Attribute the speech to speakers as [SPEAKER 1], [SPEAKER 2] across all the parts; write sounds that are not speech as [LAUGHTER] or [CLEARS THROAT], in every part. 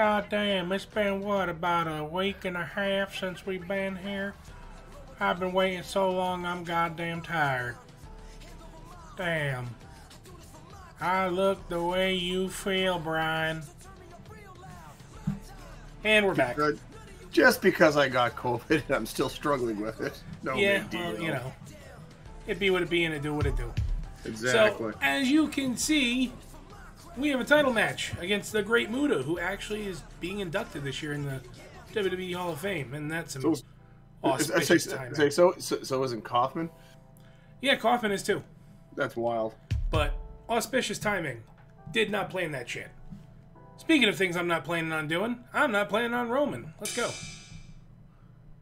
[SPEAKER 1] God damn, it's been what, about a week and a half since we've been here? I've been waiting so long I'm goddamn tired. Damn. I look the way you feel, Brian. And we're back.
[SPEAKER 2] Just because I got COVID, I'm still struggling with it. No
[SPEAKER 1] yeah,
[SPEAKER 2] big deal.
[SPEAKER 1] well, you know. It be what it be and it do what it do.
[SPEAKER 2] Exactly.
[SPEAKER 1] So, as you can see, we have a title match against the Great Muta, who actually is being inducted this year in the WWE Hall of Fame, and that's some
[SPEAKER 2] So-
[SPEAKER 1] auspicious
[SPEAKER 2] say,
[SPEAKER 1] timing.
[SPEAKER 2] say, so, so, so isn't Kaufman?
[SPEAKER 1] Yeah, Kaufman is too,
[SPEAKER 2] That's wild.
[SPEAKER 1] but auspicious timing. Did not plan that shit. Speaking of things I'm not planning on doing, I'm not planning on Roman. Let's go.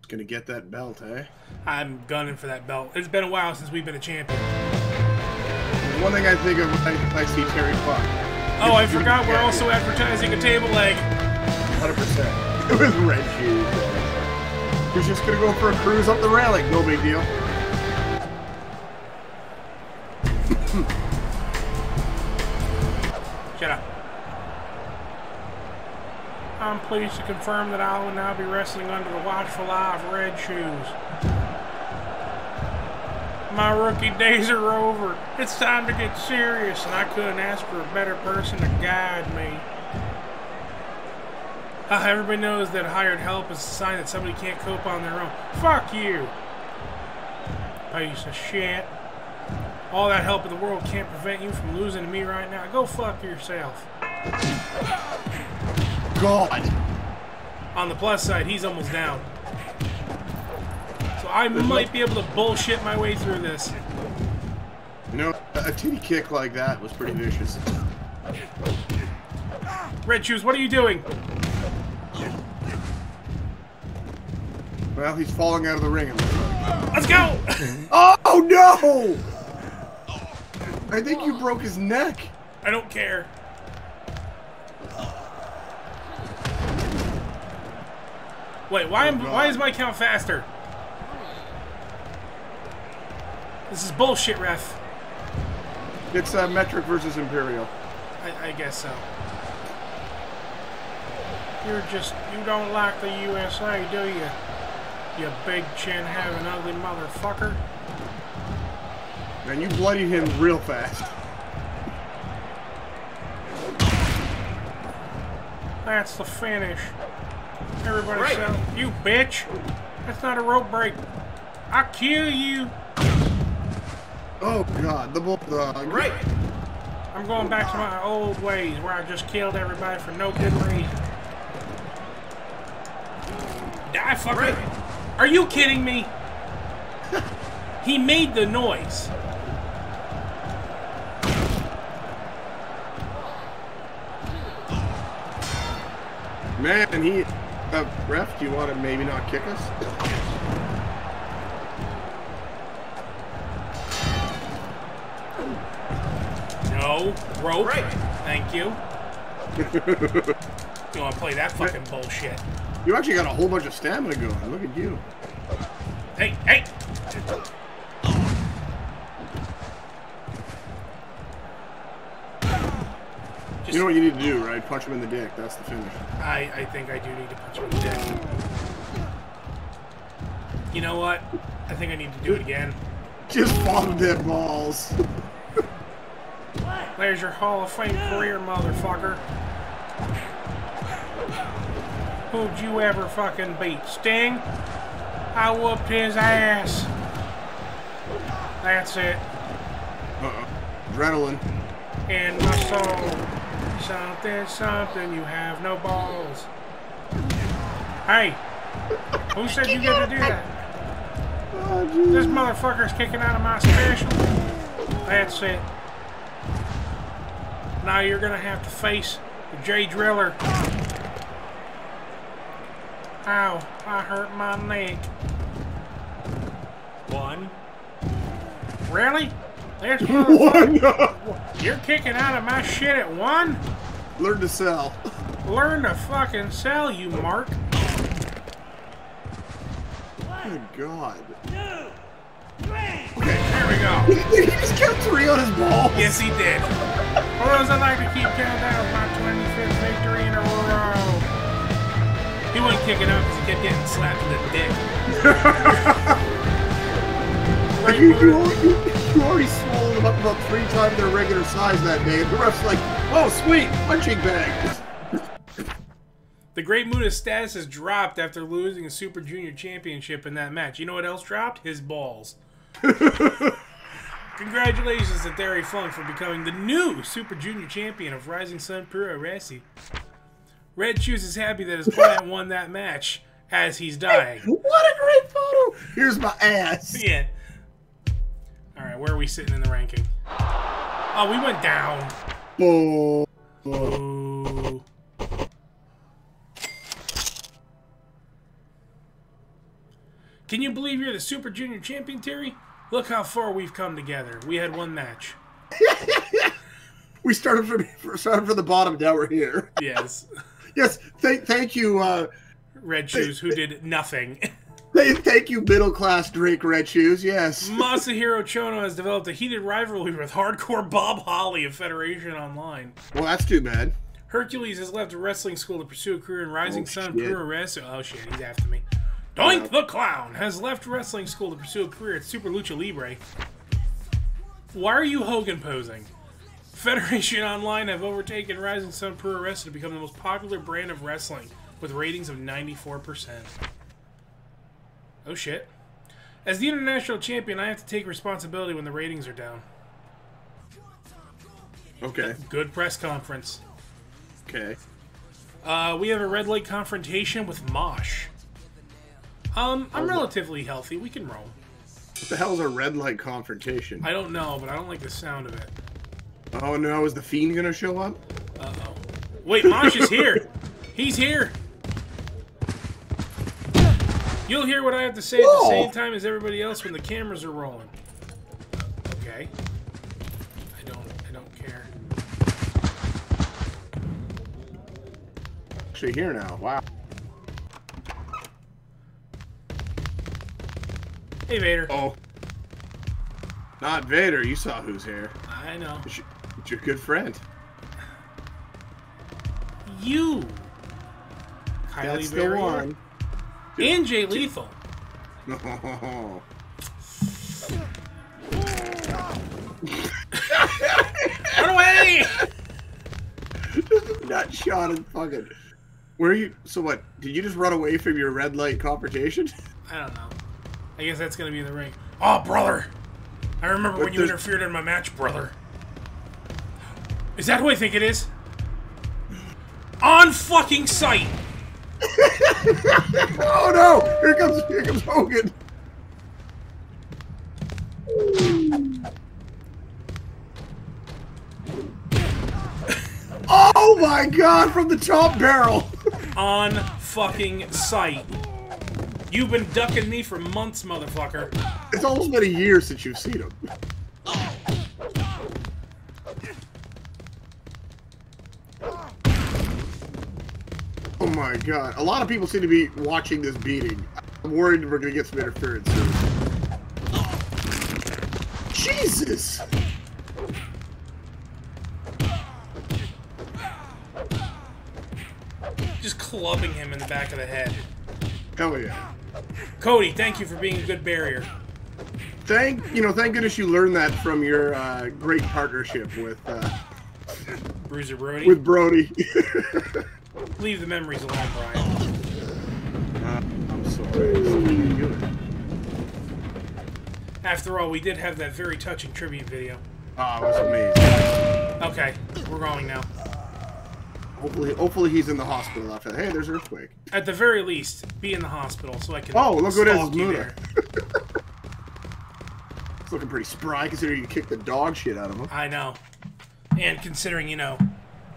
[SPEAKER 2] Gonna get that belt, eh?
[SPEAKER 1] I'm gunning for that belt. It's been a while since we've been a champion.
[SPEAKER 2] One thing I think of when I, I see Terry Funk.
[SPEAKER 1] Oh, I forgot we're also advertising a table leg.
[SPEAKER 2] 100%. [LAUGHS] It was red shoes. He's just gonna go for a cruise up the railing. No big deal.
[SPEAKER 1] Shut up. I'm pleased to confirm that I will now be wrestling under the watchful eye of Red Shoes. My rookie days are over. It's time to get serious, and I couldn't ask for a better person to guide me. Uh, everybody knows that hired help is a sign that somebody can't cope on their own. Fuck you! Piece of shit. All that help in the world can't prevent you from losing to me right now. Go fuck yourself.
[SPEAKER 2] God.
[SPEAKER 1] On the plus side, he's almost down. I might be able to bullshit my way through this.
[SPEAKER 2] You know, a titty kick like that was pretty vicious.
[SPEAKER 1] Red Shoes, what are you doing?
[SPEAKER 2] Well, he's falling out of the ring.
[SPEAKER 1] Let's go! [LAUGHS]
[SPEAKER 2] Oh no! I think you broke his neck.
[SPEAKER 1] I don't care. Wait, why am, oh, why is my count faster? This is bullshit, ref.
[SPEAKER 2] It's uh, metric versus imperial.
[SPEAKER 1] I, I guess so. You're just, you don't like the USA, do you? You big chin having ugly motherfucker.
[SPEAKER 2] Man, you bloody him real fast.
[SPEAKER 1] That's the finish. Everybody
[SPEAKER 3] Right.
[SPEAKER 1] shout, you bitch! That's not a rope break. I kill you!
[SPEAKER 2] Oh god, the bulldog.
[SPEAKER 3] Right.
[SPEAKER 1] I'm going back to my old ways where I just killed everybody for no good reason. Die, fucker!
[SPEAKER 3] Right.
[SPEAKER 1] Are you kidding me? [LAUGHS] he made the noise.
[SPEAKER 2] Man, he. Uh, ref, do you want to maybe not kick us? [LAUGHS]
[SPEAKER 1] No rope.
[SPEAKER 3] Right.
[SPEAKER 1] Thank you. [LAUGHS] You want to play that fucking bullshit?
[SPEAKER 2] You actually got a whole bunch of stamina going. Look at you.
[SPEAKER 1] Hey, hey! Just,
[SPEAKER 2] You know what you need to do, right? Punch him in the dick. That's the finish.
[SPEAKER 1] I, I think I do need to punch him in the dick. You know what? I think I need to do it again.
[SPEAKER 2] Just follow dead balls. [LAUGHS]
[SPEAKER 1] There's your Hall of Fame career, motherfucker. Who'd you ever fucking beat? Sting? I whooped his ass. That's it.
[SPEAKER 2] Uh-oh. Adrenaline.
[SPEAKER 1] In my soul. Something, something, you have no balls. Hey, who said you get to do that?
[SPEAKER 2] Oh, geez.
[SPEAKER 1] This motherfucker's kicking out of my special. That's it. Now you're gonna have to face the J Driller. Ow, I hurt my neck.
[SPEAKER 3] One.
[SPEAKER 1] Really? This motherfucker, [LAUGHS]
[SPEAKER 2] One.
[SPEAKER 1] you're kicking out of my shit at one?
[SPEAKER 2] Learn to sell.
[SPEAKER 1] Learn to fucking sell, you mark.
[SPEAKER 2] Good God. No!
[SPEAKER 1] Okay, there we go.
[SPEAKER 2] Did [LAUGHS] he just count three on his ball?
[SPEAKER 1] Yes, he did. Or as I like to keep counting, was my 25th victory in a row. He wasn't kicking up because he kept getting slapped in the dick. [LAUGHS] Great
[SPEAKER 2] You, you, already- you, already swallowed them up about three times their regular size that day, and the ref's like, oh, sweet, punching bag.
[SPEAKER 1] The Great Muta status has dropped after losing a Super Junior Championship in that match. You know what else dropped? His balls. [LAUGHS] Congratulations to Terry Funk for becoming the new Super Junior Champion of Rising Sun Pro Wrestling. Red Shoes is happy that his client won that match as he's dying.
[SPEAKER 2] What a great photo! Here's my ass. [LAUGHS]
[SPEAKER 1] Yeah. Alright, where are we sitting in the ranking? Oh, we went down.
[SPEAKER 2] Oh.
[SPEAKER 1] Can you believe you're the Super Junior Champion, Terry? Look how far we've come together. We had one match. [LAUGHS]
[SPEAKER 2] We started from started from the bottom. Now we're here.
[SPEAKER 1] Yes. [LAUGHS]
[SPEAKER 2] Yes, thank thank you, uh,
[SPEAKER 1] Red Shoes, who did nothing. [LAUGHS]
[SPEAKER 2] thank, thank you, middle class Drake Red Shoes. Yes.
[SPEAKER 1] Masahiro Chono has developed a heated rivalry with hardcore Bob Holly of Federation Online.
[SPEAKER 2] Well, that's too bad.
[SPEAKER 1] Hercules has left a wrestling school to pursue a career in Rising
[SPEAKER 2] Oh,
[SPEAKER 1] Sun. Pro Wrestling. Oh shit, he's after me. Doink the Clown has left wrestling school to pursue a career at Super Lucha Libre. Why are you Hogan posing? [LAUGHS] Federation Online have overtaken Rising Sun Pro Wrestling to become the most popular brand of wrestling with ratings of 94%. Oh shit. As the international champion, I have to take responsibility when the ratings are down.
[SPEAKER 2] Okay.
[SPEAKER 1] Good press conference.
[SPEAKER 2] Okay.
[SPEAKER 1] Uh, we have a red light confrontation with Mosh. Um, I'm relatively healthy. We can roll.
[SPEAKER 2] What the hell is a red light confrontation?
[SPEAKER 1] I don't know, but I don't like the sound of it.
[SPEAKER 2] Oh no, is the fiend gonna show up?
[SPEAKER 1] Uh oh. Wait, Mosh is here. [LAUGHS] He's here. You'll hear what I have to say at the same time as everybody else when the cameras are rolling. Okay. I don't. I don't care.
[SPEAKER 2] Actually, here now. Wow.
[SPEAKER 1] Hey Vader.
[SPEAKER 2] Oh. Not Vader. You saw who's here.
[SPEAKER 1] I know.
[SPEAKER 2] It's your, it's your good friend.
[SPEAKER 1] You. Kylie
[SPEAKER 2] That's the one.
[SPEAKER 1] And Jay Lethal.
[SPEAKER 2] Oh. [LAUGHS]
[SPEAKER 1] Run away! [LAUGHS]
[SPEAKER 2] Not shot and fucking. Where are you? So what? Did you just run away from your red light confrontation?
[SPEAKER 1] I don't know. I guess that's gonna be in the ring. Oh, brother! I remember
[SPEAKER 2] But
[SPEAKER 1] when you interfered in my match, brother. Is that who I think it is? On fucking sight! [LAUGHS]
[SPEAKER 2] Oh no! Here comes here comes Hogan. [LAUGHS] Oh my god, from the top barrel! [LAUGHS]
[SPEAKER 1] On fucking sight. You've been ducking me for months, motherfucker.
[SPEAKER 2] It's almost been a year since you've seen him. Oh my god. A lot of people seem to be watching this beating. I'm worried we're gonna get some interference soon. Jesus!
[SPEAKER 1] Just clubbing him in the back of the head.
[SPEAKER 2] Hell yeah.
[SPEAKER 1] Cody, thank you for being a good barrier.
[SPEAKER 2] Thank you know, thank goodness you learned that from your uh, great partnership with uh,
[SPEAKER 1] Bruiser Brody.
[SPEAKER 2] with Brody. [LAUGHS]
[SPEAKER 1] Leave the memories alone, Brian.
[SPEAKER 2] Uh, I'm sorry. Somebody do it.
[SPEAKER 1] After all, we did have that very touching tribute video.
[SPEAKER 2] Oh, it was amazing.
[SPEAKER 1] Okay, we're going now.
[SPEAKER 2] Hopefully, hopefully he's in the hospital after. Hey, there's an earthquake.
[SPEAKER 1] At the very least, be in the hospital so I can.
[SPEAKER 2] Oh, look what it is,
[SPEAKER 1] stalk you
[SPEAKER 2] Muda. [LAUGHS] It's looking pretty spry considering you kicked the dog shit out of him.
[SPEAKER 1] I know. And considering, you know,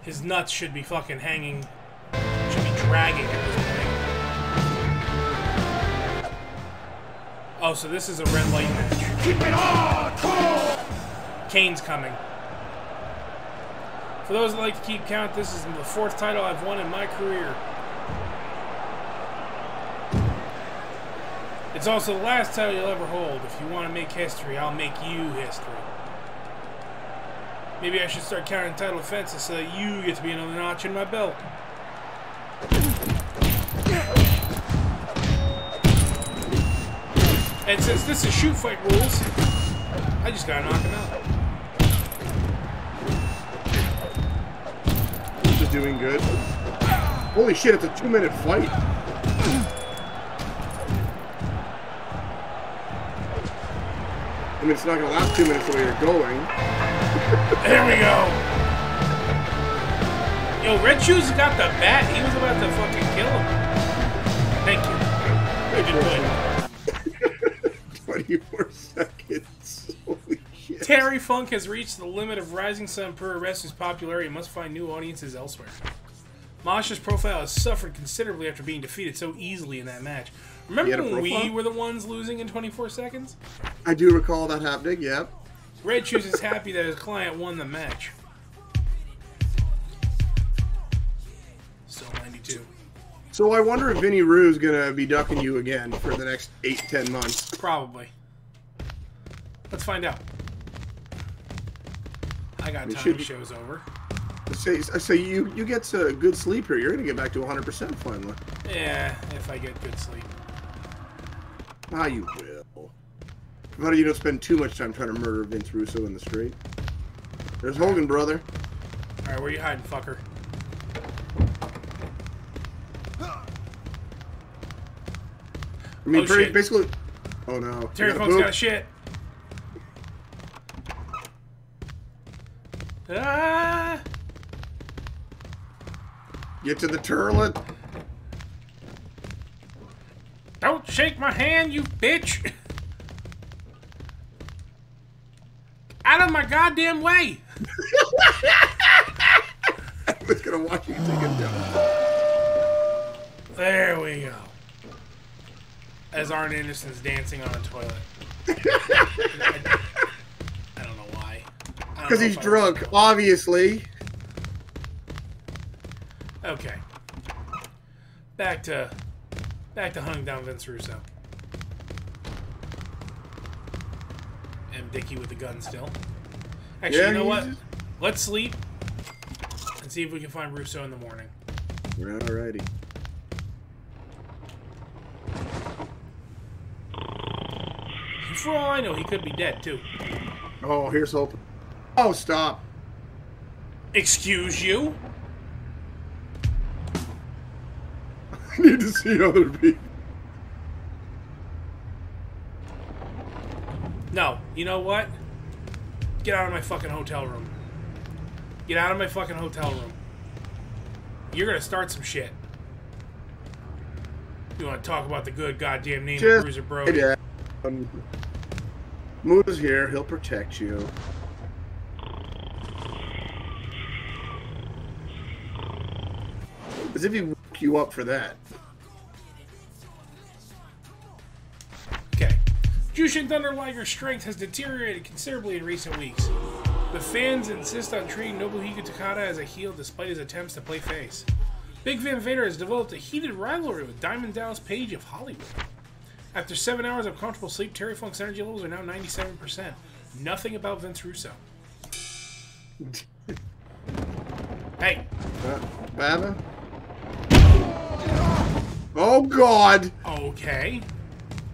[SPEAKER 1] his nuts should be fucking hanging, should be dragging at this point. Oh, so this is a red light match.
[SPEAKER 2] Keep it on!
[SPEAKER 1] Kane's coming. For those that like to keep count, this is the fourth title I've won in my career. It's also the last title you'll ever hold. If you want to make history, I'll make you history. Maybe I should start counting title offenses so that you get to be another notch in my belt. And since this is shoot fight rules, I just gotta knock him out.
[SPEAKER 2] This is doing good. Holy shit, it's a two minute fight. I mean, it's not gonna last two minutes the way you're going.
[SPEAKER 1] There we go. Yo, Red Shoes got the bat. He was Funk has reached the limit of Rising Sun Pro Wrestling's popularity and must find new audiences elsewhere. Masha's profile has suffered considerably after being defeated so easily in that match. Remember when we were the ones losing in 24 seconds?
[SPEAKER 2] I do recall that happening, yep.
[SPEAKER 1] Red Shoes is happy that his client won the match. Still 92.
[SPEAKER 2] So I wonder if Vinny Rue's gonna be ducking you again for the next eight, ten months.
[SPEAKER 1] Probably. Let's find out. I got
[SPEAKER 2] We
[SPEAKER 1] time.
[SPEAKER 2] should be-
[SPEAKER 1] Show's over.
[SPEAKER 2] I say, say you you get uh, good sleep here. You're gonna get back to 100% finally.
[SPEAKER 1] Yeah, if I get good sleep.
[SPEAKER 2] Ah, you will. Provided you don't spend too much time trying to murder Vince Russo in the street. There's Hogan, brother.
[SPEAKER 1] Alright, where you hiding, fucker?
[SPEAKER 2] I mean,
[SPEAKER 1] Oh,
[SPEAKER 2] pretty, basically. Oh no.
[SPEAKER 1] Terry
[SPEAKER 2] a
[SPEAKER 1] Funk's got a shit. Ah!
[SPEAKER 2] Get to the turlet.
[SPEAKER 1] Don't shake my hand, you bitch! Out of my goddamn way! [LAUGHS]
[SPEAKER 2] I was gonna watch you take him down.
[SPEAKER 1] There we go. As Arn Anderson's dancing on a toilet. [LAUGHS]
[SPEAKER 2] Because he's drunk, obviously.
[SPEAKER 1] Okay. Back to back to hunting down Vince Russo. And Dickie with the gun still. Actually,
[SPEAKER 2] Yeah,
[SPEAKER 1] you know what? Let's sleep and see if we can find Russo in the morning.
[SPEAKER 2] We're alrighty.
[SPEAKER 1] For all I know, he could be dead too.
[SPEAKER 2] Oh, here's hope. Oh, stop.
[SPEAKER 1] Excuse you? [LAUGHS]
[SPEAKER 2] I need to see other people.
[SPEAKER 1] No. You know what? Get out of my fucking hotel room. Get out of my fucking hotel room. You're gonna start some shit. You want to talk about the good goddamn name of
[SPEAKER 2] Just
[SPEAKER 1] Bruiser Brody?
[SPEAKER 2] Yeah. Um, Moo's here. He'll protect you. As if he woke you up for that.
[SPEAKER 1] Okay. Jushin Thunder Liger's strength has deteriorated considerably in recent weeks. The fans insist on treating Nobuhiko Takada as a heel despite his attempts to play face. Big Van Vader has developed a heated rivalry with Diamond Dallas Page of Hollywood. After seven hours of comfortable sleep, Terry Funk's energy levels are now 97%. Nothing about Vince Russo. [LAUGHS] Hey,
[SPEAKER 2] Uh, Baba? Oh, God!
[SPEAKER 1] okay.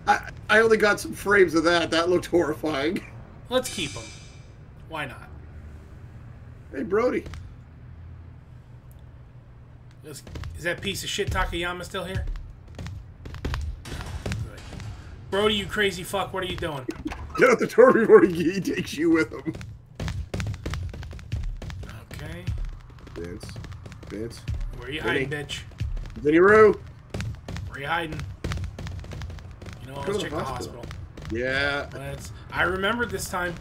[SPEAKER 2] I, I only got some frames of that. That looked horrifying.
[SPEAKER 1] Let's keep them. Why not?
[SPEAKER 2] Hey, Brody.
[SPEAKER 1] Is, is that piece of shit Takayama still here? Good. Brody, you crazy fuck, what are you doing?
[SPEAKER 2] Get out the door before he, he takes you with him.
[SPEAKER 1] Okay.
[SPEAKER 2] Vince. Vince.
[SPEAKER 1] Where are you
[SPEAKER 2] Vinny.
[SPEAKER 1] hiding, bitch?
[SPEAKER 2] Vinny Roo.
[SPEAKER 1] Where you hiding? You know,
[SPEAKER 2] Go
[SPEAKER 1] let's check the
[SPEAKER 2] hospital.
[SPEAKER 1] hospital.
[SPEAKER 2] Yeah.
[SPEAKER 1] Let's, I remembered this time.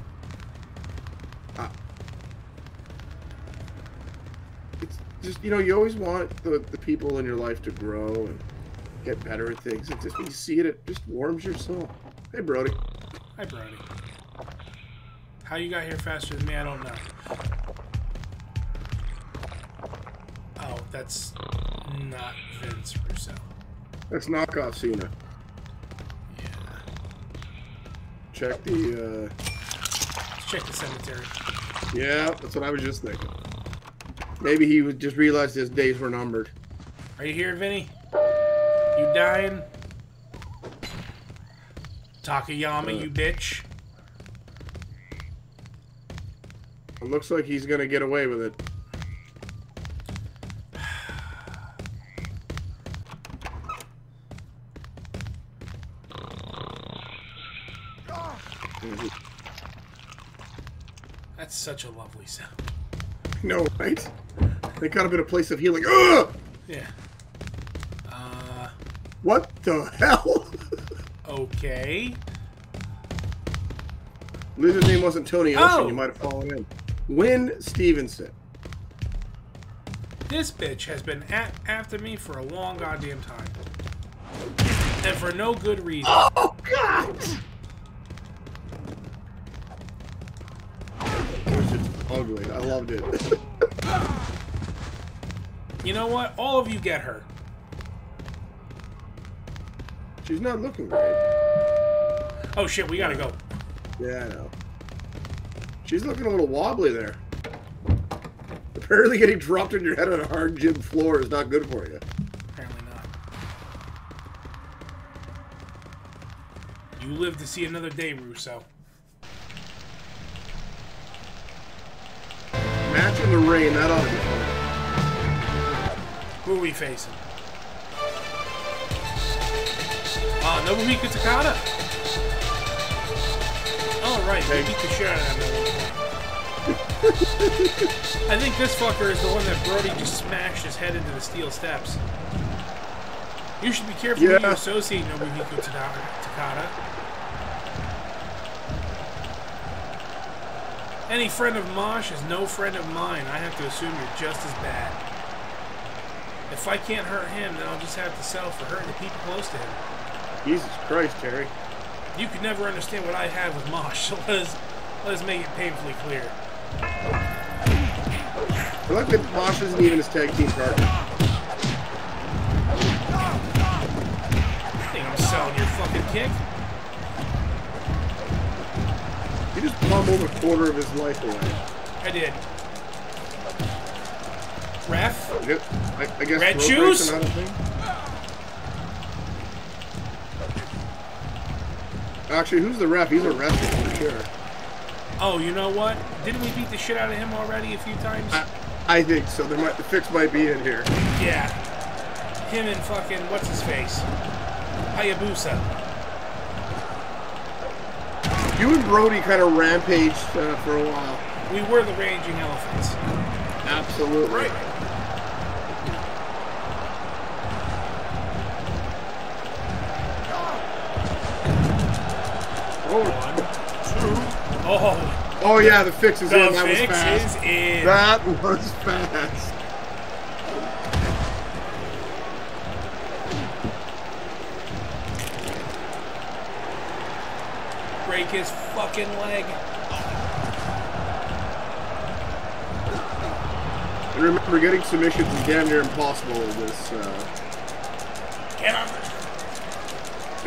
[SPEAKER 2] It's just, you know, you always want the, the people in your life to grow and get better at things. It's just when you see it, it just warms your soul. Hey, Brody.
[SPEAKER 1] Hi, Brody. How you got here faster than me, I don't know. Oh, that's not Vince Russo.
[SPEAKER 2] That's knockoff Cena.
[SPEAKER 1] Yeah.
[SPEAKER 2] Check the,
[SPEAKER 1] Let's check the cemetery.
[SPEAKER 2] uh, yeah, that's what I was just thinking. Maybe he would just realized his days were numbered.
[SPEAKER 1] Are you here, Vinny? You dying? Takayama, you bitch.
[SPEAKER 2] It looks like he's gonna get away with it.
[SPEAKER 1] That's
[SPEAKER 2] No, right? They got him in a place of healing. Ugh!
[SPEAKER 1] Yeah. Uh,
[SPEAKER 2] What the hell?
[SPEAKER 1] okay.
[SPEAKER 2] His name wasn't Tony Ocean.
[SPEAKER 1] Oh!
[SPEAKER 2] You might have fallen in. Win Stevenson.
[SPEAKER 1] This bitch has been at, after me for a long goddamn time. And for no good reason.
[SPEAKER 2] Oh God! Ugly. I loved it. [LAUGHS]
[SPEAKER 1] You know what? All of you get her.
[SPEAKER 2] She's not looking great.
[SPEAKER 1] Oh shit, we gotta go.
[SPEAKER 2] Yeah, I know. She's looking a little wobbly there. Apparently, getting dropped on your head on a hard gym floor is not good for you.
[SPEAKER 1] Apparently not. You live to see another day, Russo.
[SPEAKER 2] Match in the rain. That ought to be fun.
[SPEAKER 1] Who are we facing? Uh, Nobuhiko Takada. Oh, right. They beat the shit out of him. I think this fucker is the one that Brody just smashed his head into the steel steps. You should be careful who you associate Nobuhiko Takada. Any friend of Mosh is no friend of mine. I have to assume you're just as bad. If I can't hurt him, then I'll just have to settle for hurting the people close to him.
[SPEAKER 2] Jesus Christ, Terry.
[SPEAKER 1] You could never understand what I have with Mosh, [LAUGHS] so let us, let us make it painfully clear.
[SPEAKER 2] I like that Mosh isn't even his tag team partner.
[SPEAKER 1] I think I'm selling your fucking kick.
[SPEAKER 2] He just pummeled a quarter of his life away.
[SPEAKER 1] I did. Ref?
[SPEAKER 2] Oh, I guess, I, I guess
[SPEAKER 1] Red shoes?
[SPEAKER 2] I don't think. Actually, who's the ref? He's a wrestler for sure.
[SPEAKER 1] Oh, you know what? Didn't we beat the shit out of him already a few times?
[SPEAKER 2] I, I think so. There might the fix might be in here.
[SPEAKER 1] yeah. Him and fucking, what's his face? Hayabusa.
[SPEAKER 2] You and Brody kind of rampaged uh, for a while.
[SPEAKER 1] We were the Raging Elephants.
[SPEAKER 2] Absolutely. Right. Oh,
[SPEAKER 1] Oh,
[SPEAKER 2] oh yeah, the fix is
[SPEAKER 1] the
[SPEAKER 2] in. That was fast. That was fast.
[SPEAKER 1] Break his fucking leg.
[SPEAKER 2] And remember, getting submissions is damn near impossible in this. Uh,
[SPEAKER 1] Get on.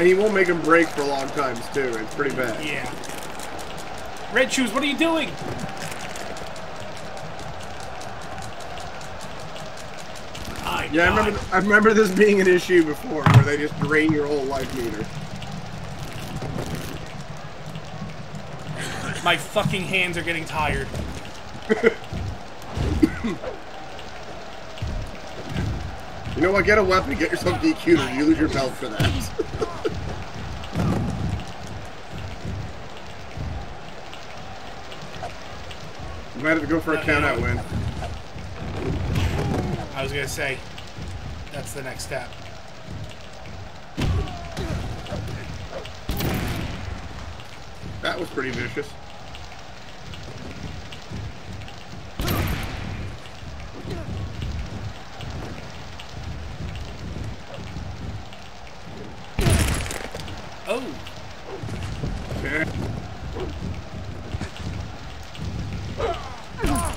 [SPEAKER 2] and he won't make him break for long times too. It's pretty bad.
[SPEAKER 1] Yeah. Red Shoes, what are you doing? I
[SPEAKER 2] Yeah, I remember. I remember this being an issue before, where they just drain your whole life meter.
[SPEAKER 1] My fucking hands are getting tired. [LAUGHS]
[SPEAKER 2] You know what? Get a weapon, get yourself DQ'd, or you lose your belt for that. [LAUGHS] you might have to go for a count out win.
[SPEAKER 1] I was gonna say, that's the next step.
[SPEAKER 2] That was pretty vicious.
[SPEAKER 1] Oh,
[SPEAKER 2] Yeah.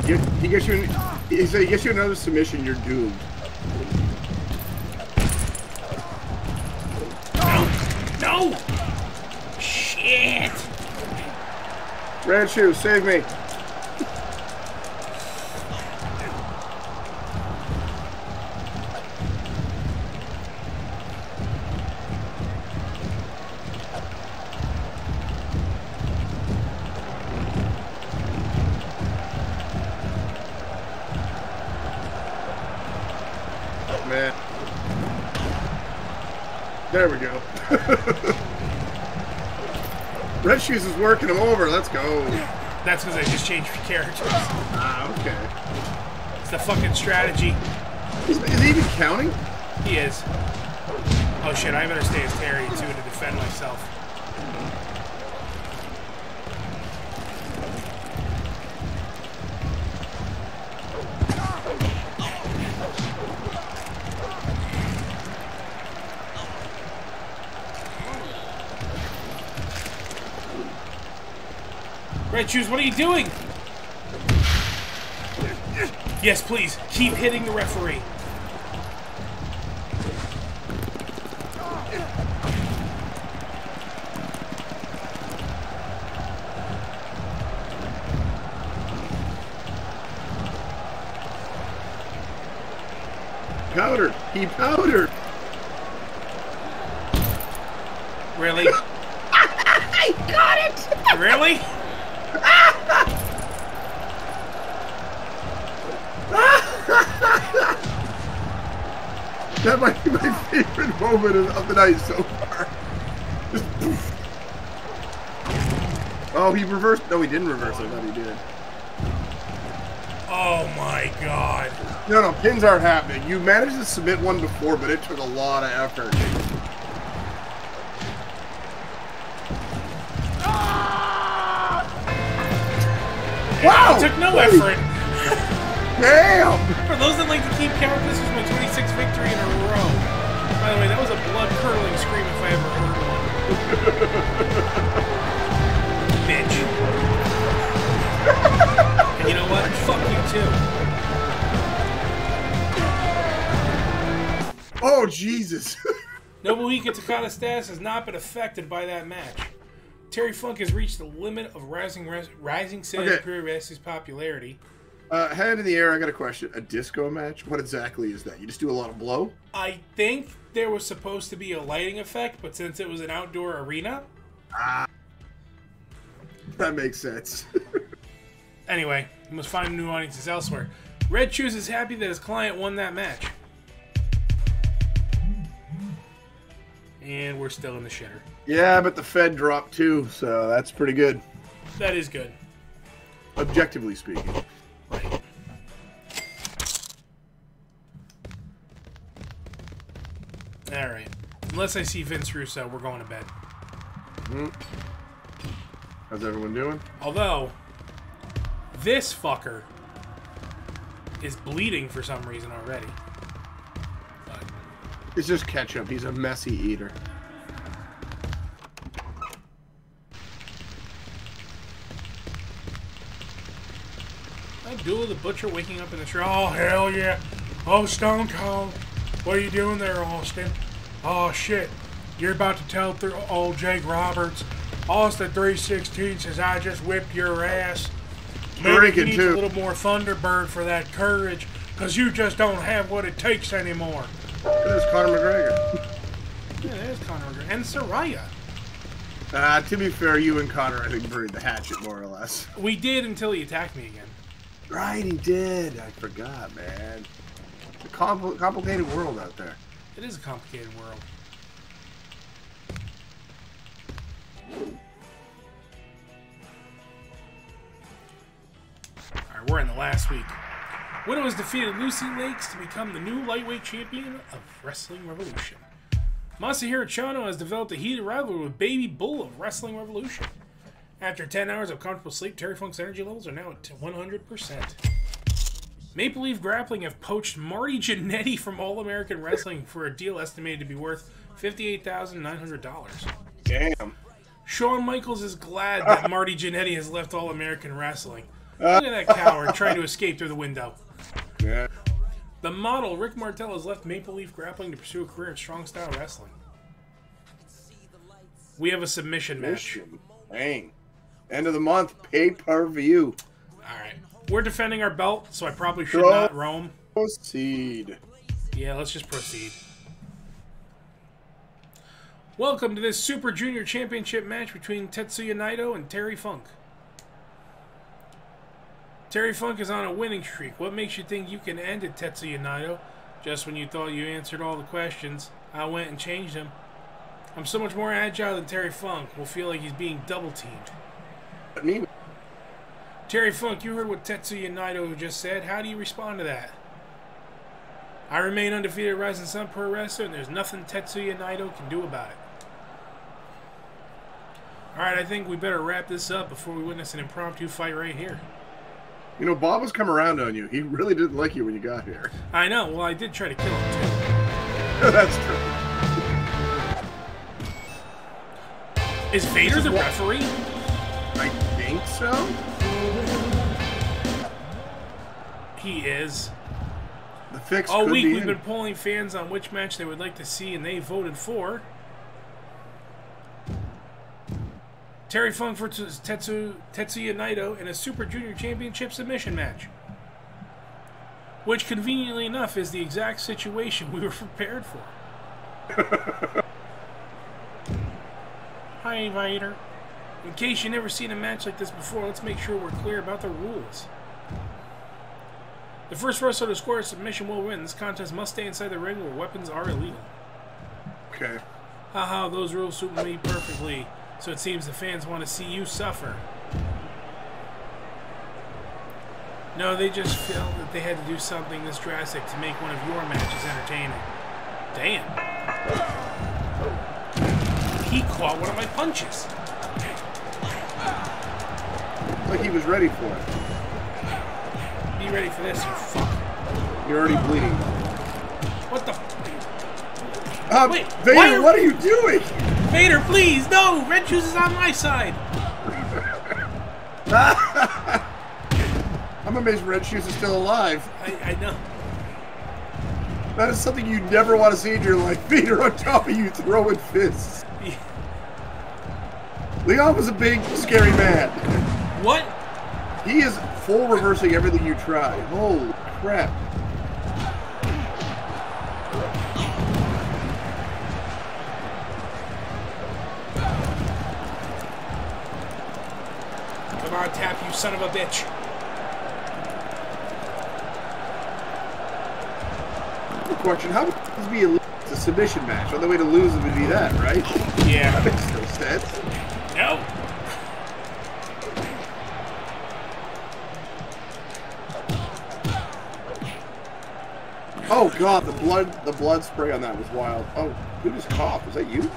[SPEAKER 2] Get, he gets you. He said he gets you another submission. You're doomed.
[SPEAKER 1] no, no! Shit!
[SPEAKER 2] Red shoe, save me. There we go. [LAUGHS] Red Shoes is working him over. Let's go.
[SPEAKER 1] That's because I just changed characters.
[SPEAKER 2] Ah, okay.
[SPEAKER 1] It's the fucking strategy.
[SPEAKER 2] Is, is he even counting?
[SPEAKER 1] He is. Oh shit, I better stay as Terry too to defend myself. Shoes, what are you doing? Yes, please. Keep hitting the referee.
[SPEAKER 2] Powdered. He powdered.
[SPEAKER 1] Really? [LAUGHS]
[SPEAKER 2] I got it.
[SPEAKER 1] Really?
[SPEAKER 2] That might be my favorite moment of, the night so far. Just poof. Oh, he reversed. No, he didn't reverse. I thought he did.
[SPEAKER 1] Oh my god.
[SPEAKER 2] No, no, pins aren't happening. You managed to submit one before, but it took a lot of effort. Ah! Wow!
[SPEAKER 1] It took no effort. [LAUGHS]
[SPEAKER 2] Damn!
[SPEAKER 1] For those that like to keep count, this was my 26th victory in a row. By the way, that was a blood-curdling scream if I ever heard one. [LAUGHS] Bitch. [LAUGHS] and you know what? Fuck you too.
[SPEAKER 2] Oh, Jesus. [LAUGHS]
[SPEAKER 1] Nobuhiko Takada's status has not been affected by that match. Terry Funk has reached the limit of rising rising Sun
[SPEAKER 2] Okay.
[SPEAKER 1] Imperial Wrestling popularity.
[SPEAKER 2] Uh, hand in the air, I got a question. A disco match? What exactly is that? You just do a lot of blow?
[SPEAKER 1] I think there was supposed to be a lighting effect, but since it was an outdoor arena, Ah.
[SPEAKER 2] That makes sense. [LAUGHS]
[SPEAKER 1] Anyway, he must find new audiences elsewhere. Red Shoes is happy that his client won that match. And we're still in the shitter.
[SPEAKER 2] yeah, but the Fed dropped too, so that's pretty good.
[SPEAKER 1] That is good.
[SPEAKER 2] Objectively speaking.
[SPEAKER 1] Alright. Unless I see Vince Russo, we're going to bed. Mm.
[SPEAKER 2] How's everyone doing?
[SPEAKER 1] Although, this fucker is bleeding for some reason already. But
[SPEAKER 2] It's just ketchup. He's a messy eater.
[SPEAKER 1] Abdullah the Butcher waking up in the street. Oh, hell yeah. Oh, Stone Cold. What are you doing there, Austin? Oh, shit. You're about to tell old Jake Roberts. Austin 316 says, I just whipped your ass. Maybe
[SPEAKER 2] Drinking,
[SPEAKER 1] you need a little more Thunderbird for that courage, because you just don't have what it takes anymore.
[SPEAKER 2] There's Conor McGregor. [LAUGHS]
[SPEAKER 1] Yeah, there's Conor McGregor. And Soraya.
[SPEAKER 2] Uh, to be fair, you and Conor, I think, buried the hatchet more or less.
[SPEAKER 1] We did until he attacked me again.
[SPEAKER 2] Right, he did. I forgot, man. A compl- complicated world out there.
[SPEAKER 1] It is a complicated world. Alright, we're in the last week. Widow has defeated Lucy Lakes to become the new lightweight champion of Wrestling Revolution. Masahiro Chono has developed a heated rivalry with Baby Bull of Wrestling Revolution. After 10 hours of comfortable sleep, Terry Funk's energy levels are now at 100%. Maple Leaf Grappling have poached Marty Jannetty from All American Wrestling for a deal estimated to be worth $58,900.
[SPEAKER 2] Damn.
[SPEAKER 1] Shawn Michaels is glad that [LAUGHS] Marty Jannetty has left All American Wrestling. Uh. Look at that coward trying to escape through the window.
[SPEAKER 2] Yeah.
[SPEAKER 1] The model, Rick Martel, has left Maple Leaf Grappling to pursue a career in strong style wrestling. We have a submission match.
[SPEAKER 2] Mission. Dang. End of the month, pay per view.
[SPEAKER 1] Alright. We're defending our belt, so I probably should not roam.
[SPEAKER 2] Proceed.
[SPEAKER 1] Yeah, let's just proceed. Welcome to this Super Junior Championship match between Tetsuya Naito and Terry Funk. Terry Funk is on a winning streak. What makes you think you can end it, Tetsuya Naito? Just when you thought you answered all the questions, I went and changed him. I'm so much more agile than Terry Funk. We'll feel like he's being double teamed. Terry Funk, you heard what Tetsuya Naito just said. How do you respond to that? I remain undefeated Rising Sun Pro Wrestler, and there's nothing Tetsuya Naito can do about it. Alright, I think we better wrap this up before we witness an impromptu fight right here.
[SPEAKER 2] you know, Bob was come around on you. He really didn't like you when you got here.
[SPEAKER 1] I know, well, I did try to kill him too. [LAUGHS]
[SPEAKER 2] That's true.
[SPEAKER 1] Is Vader the referee?
[SPEAKER 2] I think so.
[SPEAKER 1] He is.
[SPEAKER 2] The fix
[SPEAKER 1] All
[SPEAKER 2] could
[SPEAKER 1] week
[SPEAKER 2] be
[SPEAKER 1] we've
[SPEAKER 2] in.
[SPEAKER 1] been polling fans on which match they would like to see, and they voted for Terry Funk versus Tetsu, Tetsuya Naito in a Super Junior Championship submission match. Which, conveniently enough, is the exact situation we were [LAUGHS] prepared for. Hi, Vader. In case you've never seen a match like this before, let's make sure we're clear about the rules. The first wrestler to score a submission will win. This contest must stay inside the ring where weapons are illegal.
[SPEAKER 2] Okay.
[SPEAKER 1] Haha, those rules suit me perfectly. So it seems the fans want to see you suffer. No, they just felt that they had to do something this drastic to make one of your matches entertaining. Damn. He caught one of my punches.
[SPEAKER 2] Like he was ready for it.
[SPEAKER 1] Be ready for this, you fuck.
[SPEAKER 2] You're already bleeding.
[SPEAKER 1] What the?
[SPEAKER 2] Um,
[SPEAKER 1] Wait,
[SPEAKER 2] Vader,
[SPEAKER 1] are-
[SPEAKER 2] what are you doing?
[SPEAKER 1] Vader, please, no! Red Shoes is on my side. [LAUGHS]
[SPEAKER 2] I'm amazed Red Shoes is still alive.
[SPEAKER 1] I, I know.
[SPEAKER 2] That is something you never want to see in your life. [LAUGHS] Vader on top of you throwing fists. Leon was a big, scary man.
[SPEAKER 1] What?
[SPEAKER 2] He is full reversing everything you try. Holy crap.
[SPEAKER 1] Come on, Tap, you son of a bitch.
[SPEAKER 2] Question. How would this be a, a submission match? On The way to lose it would be that, right?
[SPEAKER 1] Yeah. [LAUGHS]
[SPEAKER 2] That makes no sense.
[SPEAKER 1] No.
[SPEAKER 2] Oh god, the blood the blood spray on that was wild. Oh, who just coughed? Was that you?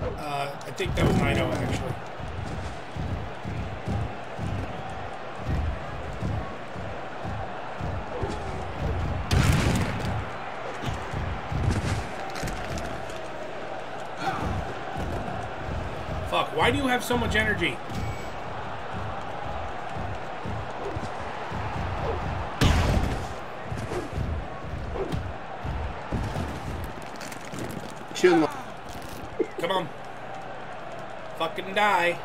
[SPEAKER 1] Uh, I think that was Naito, actually. Fuck, why do you have so much energy?
[SPEAKER 2] Chin
[SPEAKER 1] Come on. Fucking die.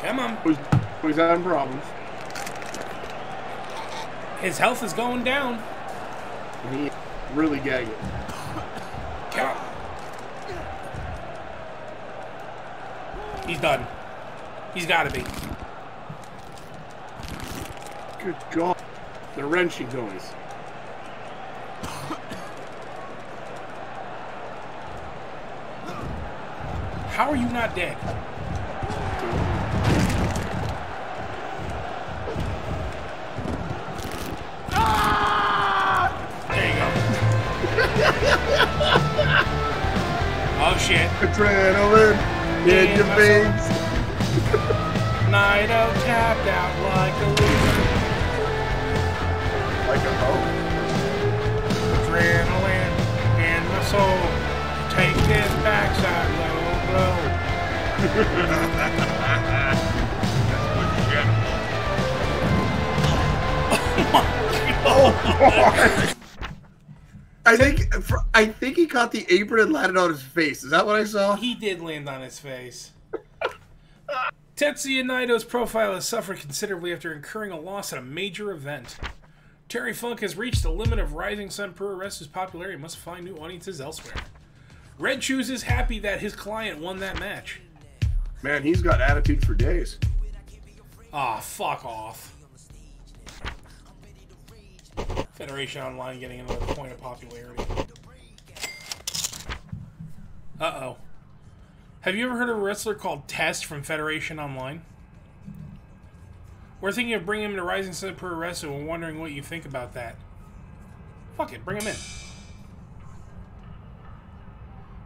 [SPEAKER 1] Come on.
[SPEAKER 2] was was having problems.
[SPEAKER 1] His health is going down.
[SPEAKER 2] And he really gagging.
[SPEAKER 1] Come on. He's done. He's got to be.
[SPEAKER 2] Good god. The wrenching noise.
[SPEAKER 1] How are you not dead? Ah! There you go. [LAUGHS] oh shit.
[SPEAKER 2] Adrenaline in your veins. [LAUGHS]
[SPEAKER 1] Naito tapped out like a loser.
[SPEAKER 2] Like a hoe.
[SPEAKER 1] Adrenaline in my soul. Take this backside low blow. [LAUGHS]
[SPEAKER 2] I think I think he caught the apron and landed on his face. Is that what I saw?
[SPEAKER 1] He did land on his face. Tetsuya Naito's profile has suffered considerably after incurring a loss at a major event. Terry Funk has reached the limit of Rising Sun Pro Wrestling's popularity and must find new audiences elsewhere. Red Shoes is happy that his client won that match.
[SPEAKER 2] Man, he's got attitude for days.
[SPEAKER 1] Ah, oh, fuck off. Federation Online getting another point of popularity. Uh oh. Have you ever heard of a wrestler called Test from Federation Online? We're thinking of bringing him to Rising Sun Pro Wrestling. We're wondering what you think about that. Fuck it, bring him in.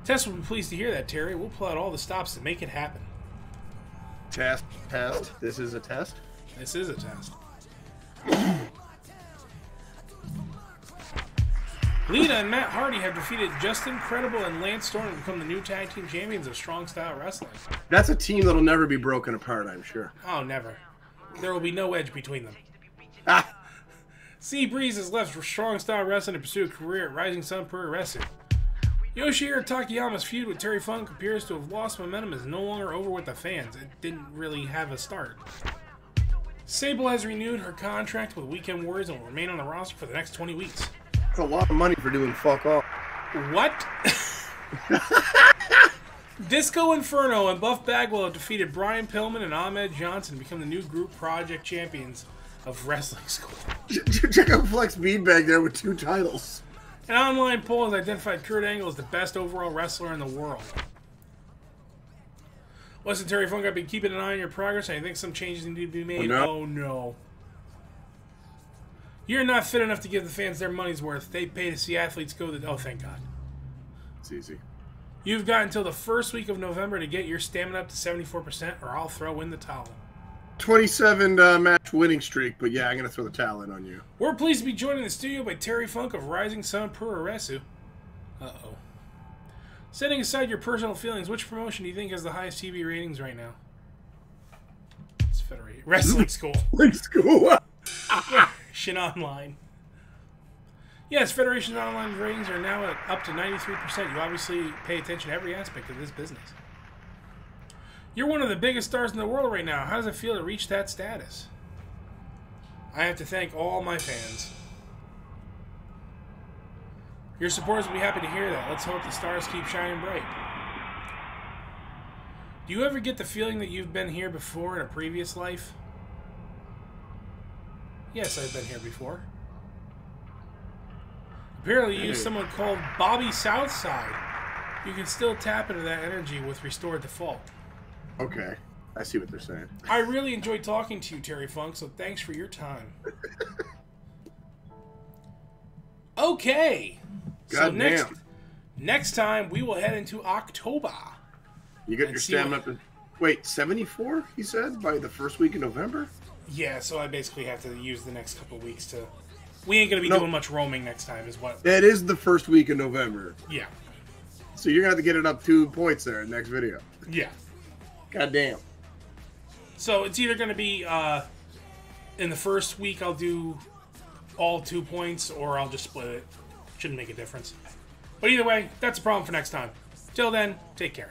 [SPEAKER 1] Tess will be pleased to hear that, Terry. We'll pull out all the stops to make it happen.
[SPEAKER 2] Test, test. This is a test.
[SPEAKER 1] This is a test. [CLEARS THROAT] Lita and Matt Hardy have defeated Justin Credible and Lance Storm to become the new tag team champions of Strong Style Wrestling.
[SPEAKER 2] That's a team that'll never be broken apart, I'm sure.
[SPEAKER 1] Oh, never. There will be no edge between them.
[SPEAKER 2] Ah, [LAUGHS]
[SPEAKER 1] Sea Breeze has left Strong Style Wrestling to pursue a career at Rising Sun Pro Wrestling. Yoshihiro Takayama's feud with Terry Funk appears to have lost momentum and is no longer over with the fans. It didn't really have a start. Sable has renewed her contract with Weekend Warriors and will remain on the roster for the next 20 weeks.
[SPEAKER 2] that's a lot of money for doing fuck all.
[SPEAKER 1] What? [LAUGHS] [LAUGHS] Disco Inferno and Buff Bagwell have defeated Brian Pillman and Ahmed Johnson to become the new group project champions of Wrestling School.
[SPEAKER 2] Check out Flex Beanbag there with two titles.
[SPEAKER 1] An online poll has identified Kurt Angle as the best overall wrestler in the world. Listen, Terry Funk, I've been keeping an eye on your progress, and I think some changes need to be oh, made.
[SPEAKER 2] no.
[SPEAKER 1] Oh, no. You're not fit enough to give the fans their money's worth. They pay to see athletes go to. Oh, thank God.
[SPEAKER 2] It's easy.
[SPEAKER 1] You've got until the first week of November to get your stamina up to 74%, or I'll throw in the towel.
[SPEAKER 2] 27 uh, match winning streak, but yeah, I'm gonna throw the towel in on you.
[SPEAKER 1] We're pleased to be joined in the studio by Terry Funk of Rising Sun Puroresu. Uh oh. Setting aside your personal feelings, which promotion do you think has the highest TV ratings right now? It's Federation Wrestling [LAUGHS] School.
[SPEAKER 2] Wrestling school. [LAUGHS]
[SPEAKER 1] Shin Online. Yes, Federation Online ratings are now at up to 93%. You obviously pay attention to every aspect of this business. You're one of the biggest stars in the world right now. How does it feel to reach that status? I have to thank all my fans. Your supporters will be happy to hear that. Let's hope the stars keep shining bright. Do you ever get the feeling that you've been here before in a previous life? Yes, I've been here before. Apparently, you use someone called Bobby Southside. You can still tap into that energy with Restored Default.
[SPEAKER 2] Okay, I see what they're saying.
[SPEAKER 1] I really enjoyed talking to you, Terry Funk, so thanks for your time. [LAUGHS] Okay. so
[SPEAKER 2] God
[SPEAKER 1] next
[SPEAKER 2] damn.
[SPEAKER 1] next time we will head into October.
[SPEAKER 2] You get
[SPEAKER 1] And
[SPEAKER 2] your stamina
[SPEAKER 1] what-
[SPEAKER 2] up to wait 74. He said by the first week in November.
[SPEAKER 1] Yeah, so I basically have to use the next couple weeks to. We ain't gonna be doing much roaming next time, is what.
[SPEAKER 2] It is the first week in November,
[SPEAKER 1] Yeah,
[SPEAKER 2] so you're gonna have to get it up two points there in the next video.
[SPEAKER 1] yeah.
[SPEAKER 2] God damn.
[SPEAKER 1] So it's either gonna be uh, in the first week I'll do all two points, or I'll just split it. Shouldn't make a difference. But either way, that's a problem for next time. Till then, take care.